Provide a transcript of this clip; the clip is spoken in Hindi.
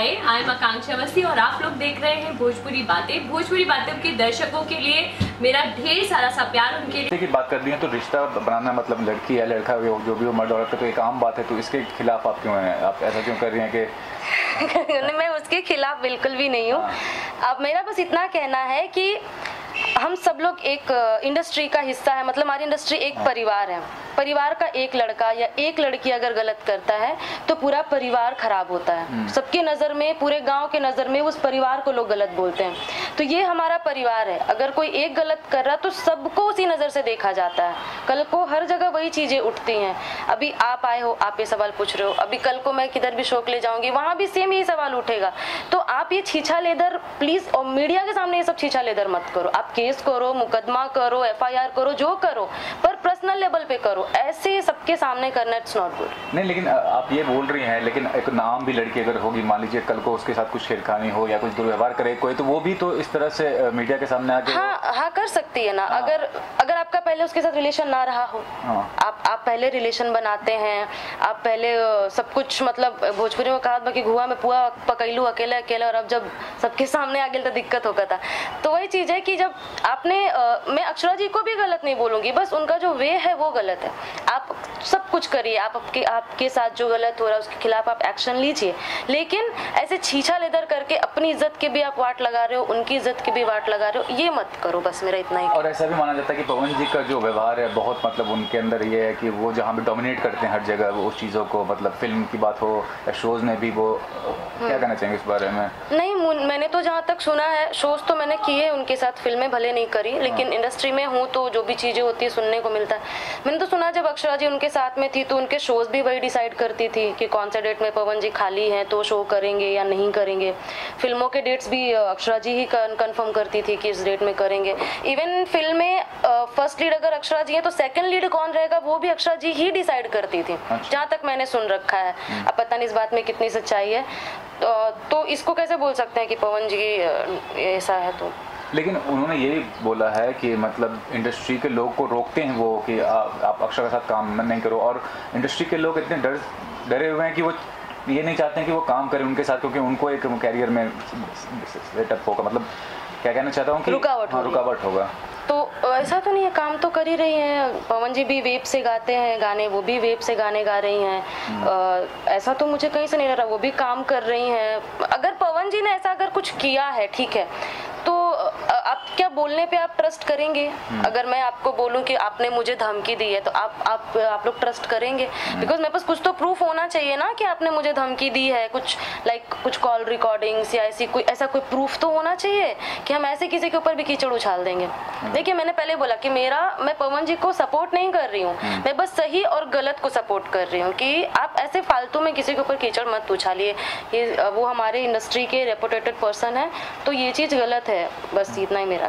हाय आई एम आकांक्षा अवस्थी और आप लोग देख रहे हैं भोजपुरी बातें। भोजपुरी बातें के दर्शकों के लिए मेरा ढेर सारा सा प्यार उनके लिए। की बात कर दी है तो रिश्ता बनाना मतलब लड़की या लड़का हो जो भी हो मर्द औरत तो एक आम बात है तो इसके खिलाफ आप क्यों हैं? आप ऐसा क्यों कर रही हैं कि मैं उसके खिलाफ बिल्कुल भी नहीं हूँ। हाँ। अब मेरा बस इतना कहना है कि हम सब लोग एक इंडस्ट्री का हिस्सा है। मतलब हमारी इंडस्ट्री एक हाँ। परिवार है। परिवार का एक लड़का या एक लड़की अगर गलत करता है तो पूरा परिवार खराब होता है। सबके सबकी नज़र में पूरे गाँव के नज़र में उस परिवार को लोग गलत बोलते हैं। तो ये हमारा परिवार है। अगर कोई एक गलत कर रहा तो सबको उसी नज़र से देखा जाता है। कल को हर जगह वही चीज़ें उठती हैं। अभी आप आए हो, आप ये सवाल पूछ रहे हो। अभी कल को मैं किधर भी शोक ले जाऊँगी, वहाँ भी सेम यही सवाल उठेगा। तो आप ये छीछा लेदर प्लीज़ और मीडिया के सामने ये सब छीछा लेदर मत करो। आप केस करो, मुकदमा करो एफआईआर करो, जो करो। पर पर्सनल लेवल पे करो ऐसे सबके सामने करना इट्स नॉट गुड नहीं लेकिन आप ये बोल रही हैं लेकिन एक नाम भी लड़की अगर होगी मान लीजिए कल को उसके साथ कुछ छेड़खानी हो या कुछ दुर्व्यवहार करे कोई तो वो भी तो इस तरह से मीडिया के सामने आके हाँ हाँ कर सकती है ना हाँ। अगर अगर आपका पहले उसके साथ रिलेशन ना रहा हो हाँ। आप आप पहले रिलेशन बनाते हैं आप पहले सब कुछ मतलब भोजपुरी में कहा कि घुआ में पुआ पकैलू अकेले अकेले और अब जब सबके सामने आ गया तो दिक्कत होगा था तो वही चीज़ है कि जब आपने मैं अक्षरा जी को भी गलत नहीं बोलूँगी बस उनका जो वे है वो गलत है। आप सब कुछ करिए आप आपके आपके साथ जो गलत हो रहा है उसके खिलाफ आप एक्शन लीजिए। लेकिन ऐसे छीछा लेदर करके अपनी इज़्ज़त के भी आप वाट लगा रहे हो उनकी इज़्ज़त के भी वाट लगा रहे हो ये मत करो बस मेरा इतना ही। और ऐसा भी माना जाता है कि पवन जी का जो व्यवहार है बहुत मतलब उनके अंदर ये है कि वो जहाँ भी डोमिनेट करते हैं हर जगह वो उस चीज़ों को मतलब फ़िल्म की बात हो या शोज़ में भी वो क्या कहना चाहेंगे इस बारे में? नहीं मैंने तो जहाँ तक सुना है शोज़ तो मैंने किए उनके साथ फ़िल्में भले नहीं करी लेकिन इंडस्ट्री में हूँ तो जो भी चीज़ें होती है सुनने को मिलता। है मैंने तो सुना जब अक्षरा जी उनके साथ में थी तो उनके शोज़ भी वही डिसाइड करती थी कि कौन से डेट में पवन जी खाली हैं तो शो करेंगे या नहीं करेंगे। फ़िल्मों के डेट्स भी अक्षरा जी ही कंफर्म करती थी कि इस डेट में करेंगे। इवन फ़िल्म में फ़र्स्ट लीड अगर अक्षरा जी है तो सेकंड लीड कौन रहेगा वो भी अक्षरा जी ही डिसाइड करती थी। अच्छा। जहाँ तक मैंने सुन रखा है। अब पता नहीं इस बात में कितनी सच्चाई है। तो, तो इसको कैसे बोल सकते हैं कि पवन जी ऐसा है तो? लेकिन उन्होंने ये भी बोला है कि मतलब इंडस्ट्री के लोग को रोकते हैं वो कि आ, आप अक्षर के साथ काम नहीं करो। और इंडस्ट्री के लोग इतने डर डरे हुए हैं कि वो ये नहीं चाहते हैं कि वो काम करें उनके साथ क्योंकि उनको एक कैरियर में सेटअप होगा। मतलब क्या कहना चाहता हूँ कि रुकावट हाँ। रुकावट होगा। तो ऐसा तो नहीं है काम तो कर ही रही हैं। पवन जी भी वेब से गाते हैं गाने वो भी वेब से गाने गा रही हैं। अ, ऐसा तो मुझे कहीं से नहीं लग रहा वो भी काम कर रही हैं। अगर पवन जी ने ऐसा अगर कुछ किया है ठीक है आप क्या बोलने पे आप ट्रस्ट करेंगे? अगर मैं आपको बोलूँ कि आपने मुझे धमकी दी है तो आप आप आप लोग ट्रस्ट करेंगे? बिकॉज़ मेरे पास कुछ तो प्रूफ होना चाहिए ना कि आपने मुझे धमकी दी है। कुछ लाइक like, कुछ कॉल रिकॉर्डिंग्स या ऐसी कोई ऐसा कोई प्रूफ तो होना चाहिए कि हम ऐसे किसी के ऊपर भी कीचड़ उछाल देंगे। देखिए मैंने पहले बोला कि मेरा मैं पवन जी को सपोर्ट नहीं कर रही हूँ। मैं बस सही और गलत को सपोर्ट कर रही हूँ कि आप ऐसे फालतू में किसी के ऊपर कीचड़ मत उछालिए। ये वो हमारे इंडस्ट्री के रेपुटेटेड पर्सन है तो ये चीज़ गलत है। बस इतना ही मेरा